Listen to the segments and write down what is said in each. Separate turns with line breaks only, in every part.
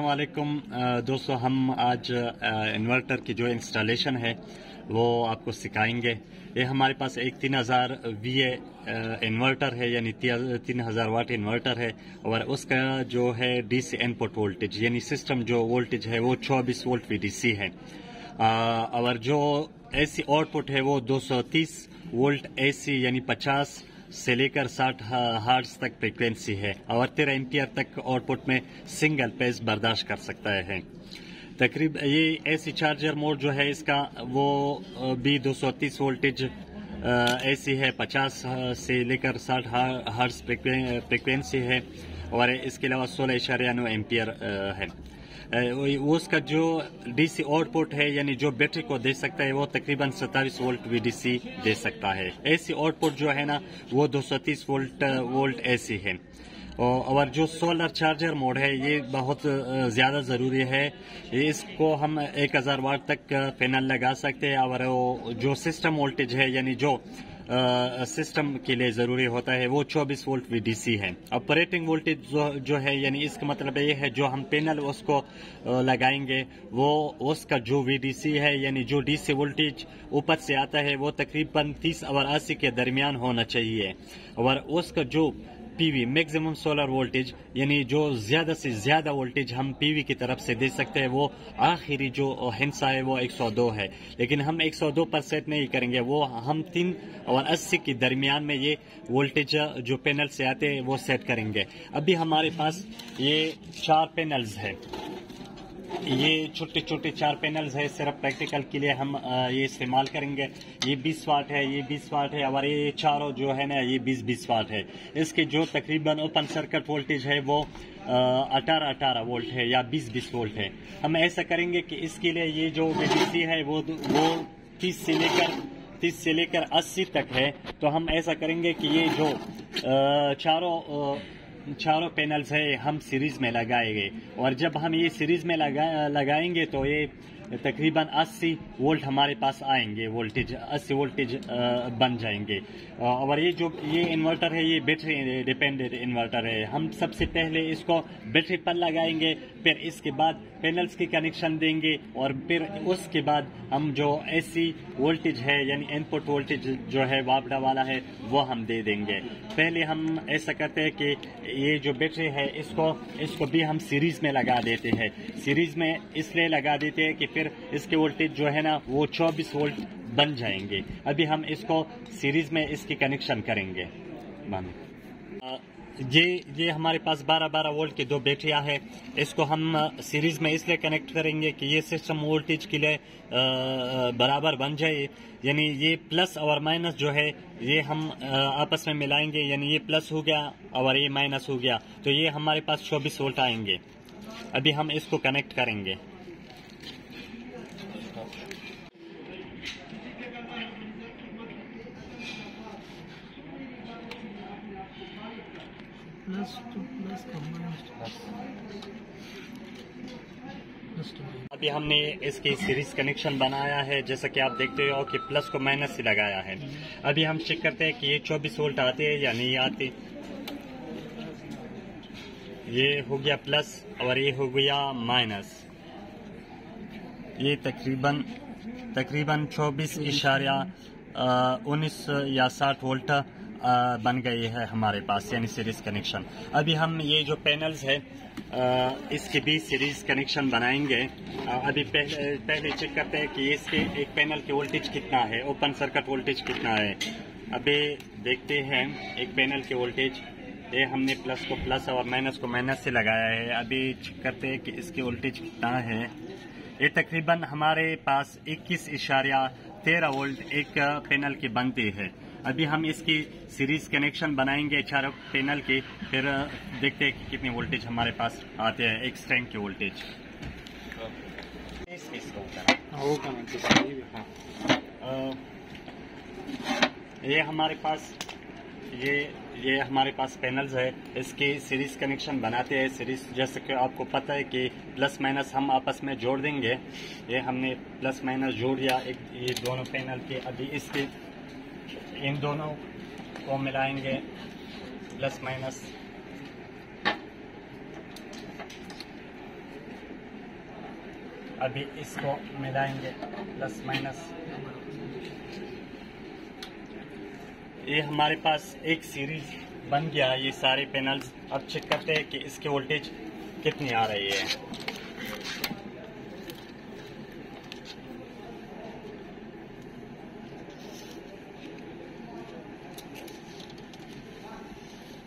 वालेकुम दोस्तों, हम आज इन्वर्टर की जो इंस्टॉलेशन है, वो आपको सिखाएँगे। ये हमारे पास एक तीन हज़ार वी ए इन्वर्टर है, यानी तीन हज़ार वाट इन्वर्टर है, और उसका जो है डीसी इनपुट वोल्टेज यानी सिस्टम जो वोल्टेज है, वो 24 वोल्ट वीडीसी है। और जो एसी आउटपुट है, वो 230 वोल्ट एसी यानी 50 से लेकर 60 हार्ट्स तक फ्रीक्वेंसी है और तेरह एम्पियर तक आउटपुट में सिंगल पेज बर्दाश्त कर सकता है। तकरीब ये एसी चार्जर मोड जो है, इसका वो भी 230 वोल्टेज एसी है 50 से लेकर 60 हार्ट्स फ्रिक्वेंसी है और इसके अलावा सोलह इशारे एम्पियर है। उसका जो डीसी आउटपुट है, यानी जो बैटरी को दे सकता है, वो तकरीबन सत्ताईस वोल्ट वीडीसी दे सकता है। एसी आउटपुट जो है ना, वो 230 वोल्ट वोल्ट एसी है। और जो सोलर चार्जर मोड है, ये बहुत ज़्यादा ज़रूरी है। इसको हम 1000 वाट तक पैनल लगा सकते हैं, और जो सिस्टम वोल्टेज है, यानी जो सिस्टम के लिए ज़रूरी होता है वो 24 वोल्ट वीडीसी है। ऑपरेटिंग वोल्टेज जो, जो है यानी इसका मतलब ये है जो हम पैनल उसको लगाएँगे वो उसका जो वीडीसी है यानी जो डीसी वोल्टेज ऊपर से आता है वो तकरीबन 30 और 80 के दरमियान होना चाहिए। और उसका जो पीवी मैक्सिमम सोलर वोल्टेज यानी जो ज़्यादा से ज़्यादा वोल्टेज हम पीवी की तरफ़ से दे सकते हैं, वो आखिरी जो हिंसा है, वो 102 है। लेकिन हम 102 पर सेट नहीं करेंगे, वो हम तीन और अस्सी के दरमियान में ये वोल्टेज जो पैनल से आते हैं, वो सेट करेंगे। अभी हमारे पास ये चार पैनल्स है। ये छोटे छोटे चार पैनल्स है, सिर्फ़ प्रैक्टिकल के लिए हम ये इस्तेमाल करेंगे। ये 20 वाट है, ये 20 वाट है और ये चारों जो है ना, ये 20 20 वाट है। इसके जो तकरीबन ओपन सर्किट वोल्टेज है, वो अठारह अठारह वोल्ट है या 20 20 वोल्ट है। हम ऐसा करेंगे कि इसके लिए ये जो वीडीसी है, वो वो तीस से लेकर तीस से लेकर अस्सी तक है। तो हम ऐसा करेंगे कि ये जो चारों चारों पैनल्स है हम सीरीज़ में लगाएँगे। और जब हम ये सीरीज़ में लगा, लगाएँगे तो ये तकरीबन 80 वोल्ट हमारे पास आएँगे, वोल्टेज 80 वोल्टेज बन जाएँगे। और ये जो, ये इन्वर्टर है, ये बैटरी डिपेंडेड इन्वर्टर है। हम सबसे पहले इसको बैटरी पर लगाएँगे फिर इसके बाद पैनल्स की कनेक्शन देंगे और फिर उसके बाद हम जो एसी वोल्टेज है, यानी इनपुट वोल्टेज जो है, वापडा वाला है, वो हम दे देंगे। पहले हम ऐसा करते हैं कि ये जो बैटरी है, इसको इसको भी हम सीरीज़ में लगा देते हैं। सीरीज़ में इसलिए लगा देते हैं कि फिर इसके वोल्टेज जो है ना, वो 24 वोल्ट बन जाएँगे। अभी हम इसको सीरीज़ में इसकी कनेक्शन करेंगे। ये ये हमारे पास 12-12 वोल्ट की दो बैटरियाँ हैं। इसको हम सीरीज़ में इसलिए कनेक्ट करेंगे कि ये सिस्टम वोल्टेज के लिए बराबर बन जाए। यानी ये प्लस और माइनस जो है, ये हम आपस में मिलाएँगे। यानी ये प्लस हो गया और ये माइनस हो गया। तो ये हमारे पास 24 वोल्ट आएँगे। अभी हम इसको कनेक्ट करेंगे। प्लस टू प्लस अभी हमने इसकी सीरीज़ कनेक्शन बनाया है, जैसा कि आप देखते हो कि प्लस को माइनस से लगाया है। अभी हम चेक करते हैं कि ये 24 वोल्ट आते हैं या नहीं आते। ये हो गया प्लस और ये हो गया माइनस ये तकरीबन तकरीबन 24 इशारिया उन्नीस या 60 वोल्ट बन गई है हमारे पास, यानी सीरीज़ कनेक्शन अभी हम ये जो पैनल्स है इसके भी सीरीज़ कनेक्शन बनाएँगे। अभी पहले पहले चेक करते हैं कि इसके एक पैनल के वोल्टेज कितना है ओपन सर्किट वोल्टेज कितना है। अभी देखते हैं, एक पैनल के वोल्टेज ये हमने प्लस को प्लस और माइनस को माइनस से लगाया है। अभी चेक करते हैं कि इसके वोल्टेज कितना है। ये तकरीबन हमारे पास इक्कीस इशारिया तेरह वोल्ट एक पैनल की बनती है। अभी हम इसकी सीरीज़ कनेक्शन बनाएँगे चारों पैनल की, फिर देखते हैं कि कितने वोल्टेज हमारे पास आते हैं, एक स्ट्रेंथ के वोल्टेज ये हमारे पास, ये ये हमारे पास पैनल्स है। इसकी सीरीज़ कनेक्शन बनाते हैं। सीरीज़ जैसे कि आपको पता है कि प्लस माइनस हम आपस में जोड़ देंगे। ये हमने प्लस माइनस जोड़ दिया। एक, ये दोनों पैनल के अभी इसके इन दोनों को मिलाएँगे प्लस माइनस अभी इसको मिलाएँगे प्लस माइनस ये हमारे पास एक सीरीज़ बन गया ये सारे पैनल्स अब चेक करते हैं कि इसके वोल्टेज कितनी आ रही है।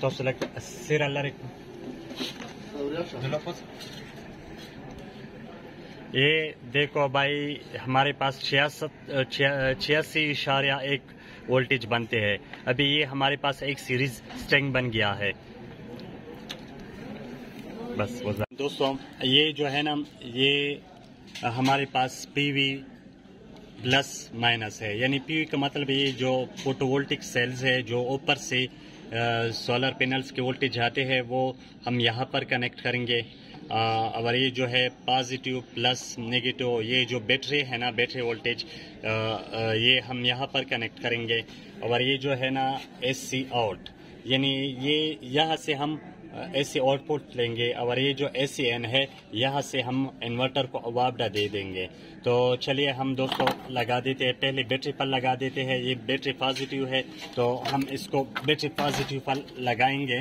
तो सिलेक्ट सिर अल्लाह ये देखो भाई, हमारे पास छियासी इशारिया एक वोल्टेज बनते हैं। अभी ये हमारे पास एक सीरीज़ स्ट्रेंग बन गया है। बस दोस्तों, ये जो है ना, ये हमारे पास पीवी प्लस माइनस है। यानी पीवी का मतलब ये जो फोटोवोल्टिक सेल्स है, जो ऊपर से सोलर पैनल्स के वोल्टेज आते हैं, वो हम यहाँ पर कनेक्ट करेंगे। और ये जो है पॉजिटिव प्लस नेगेटिव ये जो बैटरी है ना बैटरी वोल्टेज ये हम यहाँ पर कनेक्ट करेंगे। और ये जो है ना एसी आउट यानी ये यहाँ से हम एसी आउटपुट लेंगे। और ये जो एसी एन है, यहाँ से हम इन्वर्टर को वापडा दे देंगे। तो चलिए, हम दोस्तों लगा देते हैं। पहले बैटरी पर लगा देते हैं। ये बैटरी पॉजिटिव है तो हम इसको बैटरी पॉजिटिव पर लगाएँगे।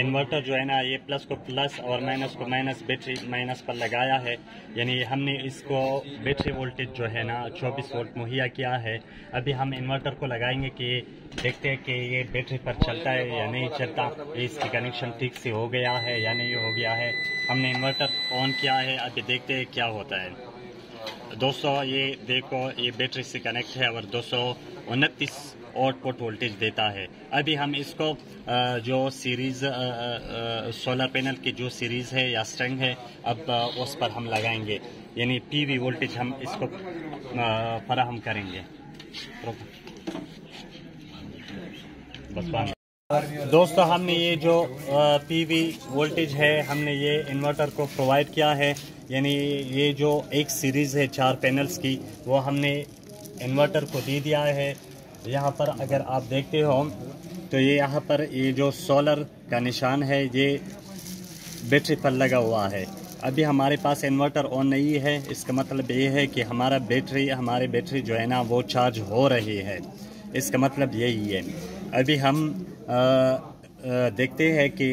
इन्वर्टर जो है ना, ये प्लस को प्लस और माइनस को माइनस बैटरी माइनस पर लगाया है। यानी हमने इसको बैटरी वोल्टेज जो है ना 24 वोल्ट मुहैया किया है। अभी हम इन्वर्टर को लगाएँगे कि देखते हैं कि ये बैटरी पर चलता है या नहीं चलता। इसकी कनेक्शन ठीक से हो गया है या नहीं हो गया है। हमने इन्वर्टर ऑन किया है, अभी देखते हैं क्या होता है। दोस्तों ये देखो, ये बैटरी से कनेक्ट है और दो सौ उनतीस आउटपुट वोल्टेज देता है। अभी हम इसको जो सीरीज़ सोलर पैनल की जो सीरीज़ है या स्ट्रेंग है, अब उस पर हम लगाएँगे। यानी पीवी वोल्टेज हम इसको फराहम करेंगे। दोस्तों, हमने ये जो पीवी वोल्टेज है, हमने ये इन्वर्टर को प्रोवाइड किया है। यानी ये जो एक सीरीज़ है चार पैनल्स की वो हमने इन्वर्टर को दे दिया है। यहाँ पर अगर आप देखते हो तो ये यहाँ पर ये जो सोलर का निशान है ये बैटरी पर लगा हुआ है। अभी हमारे पास इन्वर्टर ऑन नहीं है इसका मतलब ये है कि हमारा बैटरी हमारी बैटरी जो है ना वो चार्ज हो रही है। इसका मतलब यही है। अभी हम आ, आ, देखते हैं कि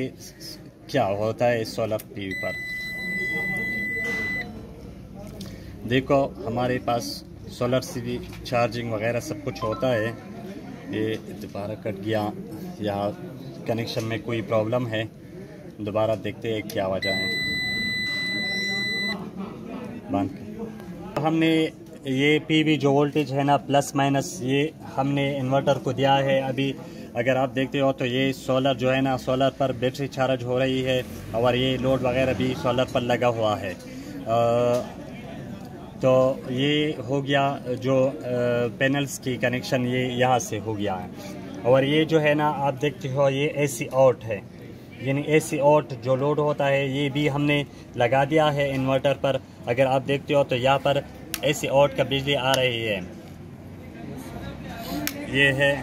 क्या होता है सोलर टीवी पर। देखो हमारे पास सोलर से भी चार्जिंग वगैरह सब कुछ होता है। ये दोबारा कट गया या कनेक्शन में कोई प्रॉब्लम है दोबारा देखते हैं क्या वजह है। बंद हमने ये पीवी जो वोल्टेज है ना प्लस माइनस ये हमने इन्वर्टर को दिया है। अभी अगर आप देखते हो तो ये सोलर जो है ना सोलर पर बैटरी चार्ज हो रही है और ये लोड वगैरह भी सोलर पर लगा हुआ है। आ, तो ये हो गया जो पैनल्स की कनेक्शन ये यहाँ से हो गया है। और ये जो है ना, आप देखते हो ये एसी आउट है। यानी एसी आउट जो लोड होता है, ये भी हमने लगा दिया है इन्वर्टर पर। अगर आप देखते हो तो यहाँ पर एसी आउट का बिजली आ रही है। ये है।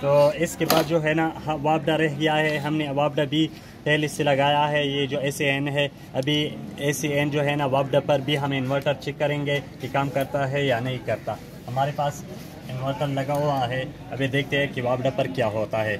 तो इसके बाद जो है ना वापडा रह गया है। हमने वापडा भी पहले से लगाया है ये जो एन है अभी एन जो है ना वापडा पर भी हम इन्वर्टर चेक करेंगे कि काम करता है या नहीं करता। हमारे पास इन्वर्टर लगा हुआ है अभी देखते हैं कि वापडा पर क्या होता है।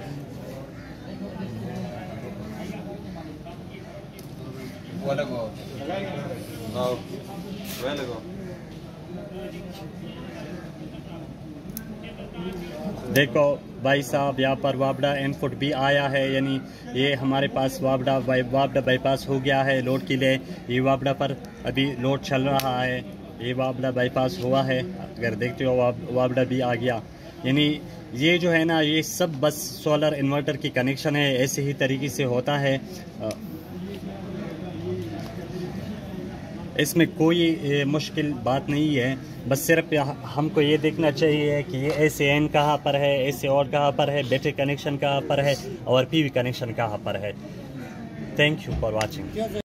देखो भाई साहब, यहाँ पर वापडा इनपुट भी आया है, यानी ये हमारे पास वापडा वापडा बाईपास हो गया है लोड के लिए। ये वाबड़ा पर अभी लोड चल रहा है। ये वाबड़ा बाईपास हुआ है, अगर देखते हो वाबडा भी आ गया। यानी ये जो है ना, ये सब बस सोलर इन्वर्टर की कनेक्शन है, ऐसे ही तरीके से होता है। इसमें कोई मुश्किल बात नहीं है। बस सिर्फ़ हमको ये देखना चाहिए कि ये एस एन कहाँ पर है, ऐसे और कहाँ पर है, बैटरी कनेक्शन कहाँ पर है और पीवी कनेक्शन कहाँ पर है। Thank you for watching